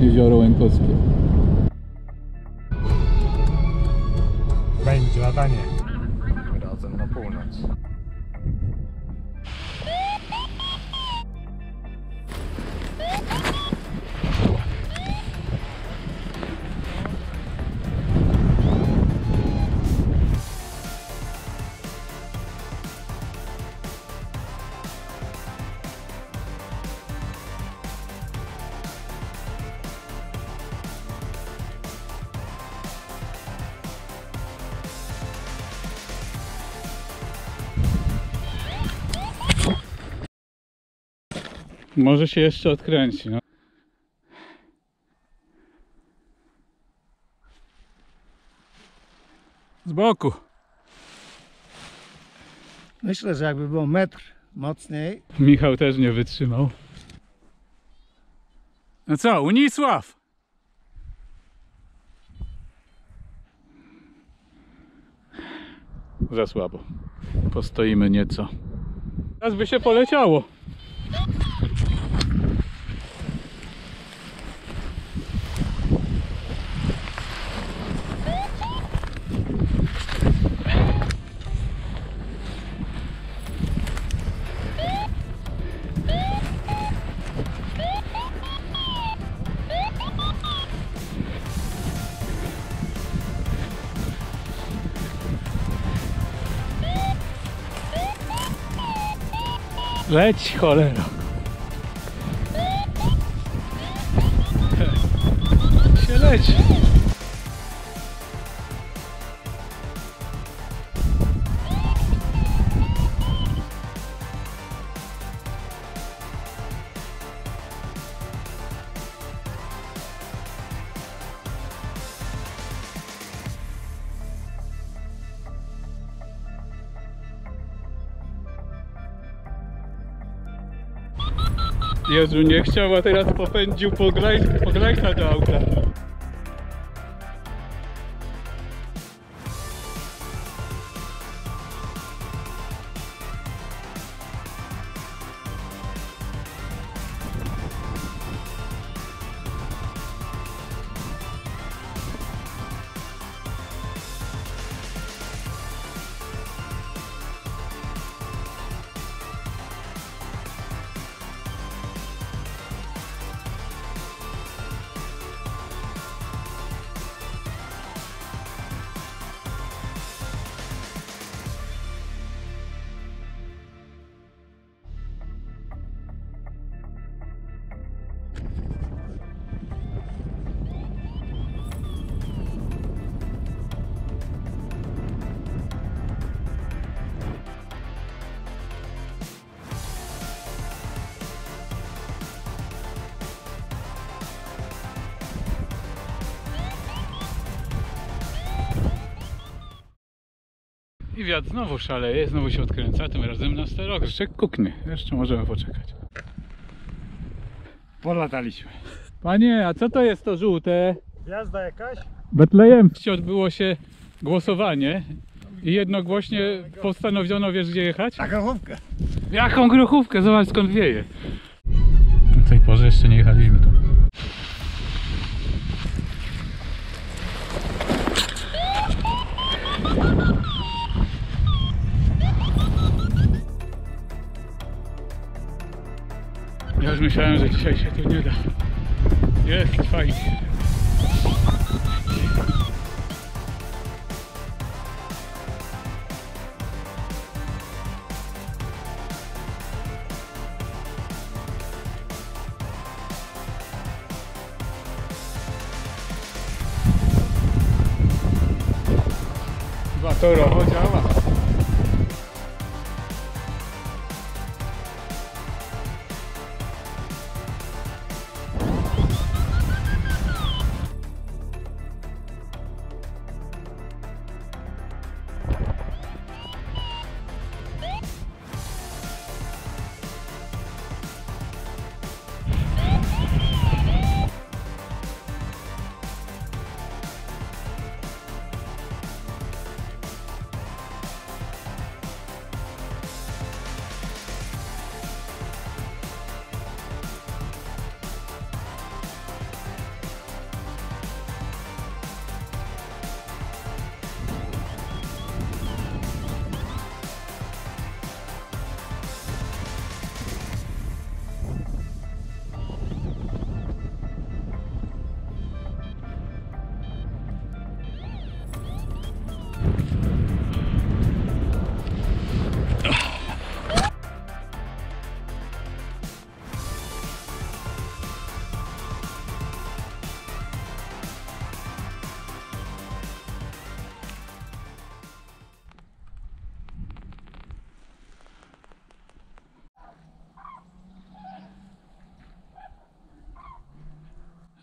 jezioro Łękowskie. Będzie latanie. Może się jeszcze odkręci, no. Z boku. Myślę, że jakby było metr mocniej, Michał też nie wytrzymał. No co, Unisław? Za słabo. Postoimy nieco. Teraz by się poleciało. Leć cholera. Się leci. Jezu, nie chciał, a teraz popędził po, graj, po grajka do auta. I wiatr znowu szaleje, znowu się odkręca, tym razem na sterok. Jeszcze kuknie, jeszcze możemy poczekać. polataliśmy. Panie, a co to jest to żółte? Jazda jakaś? Betlejem. Odbyło się głosowanie i jednogłośnie postanowiono, wiesz gdzie jechać? Na grochówkę. Jaką grochówkę? Zobacz skąd wieje. Do tej porze jeszcze nie jechaliśmy tu. Ja już myślałem, że dzisiaj się tu nie da. Jest fajnie. Chyba torowo działa.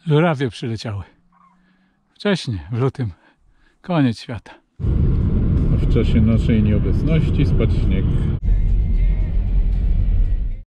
Żurawie przyleciały. Wcześniej, w lutym. Koniec świata. W czasie naszej nieobecności spadł śnieg.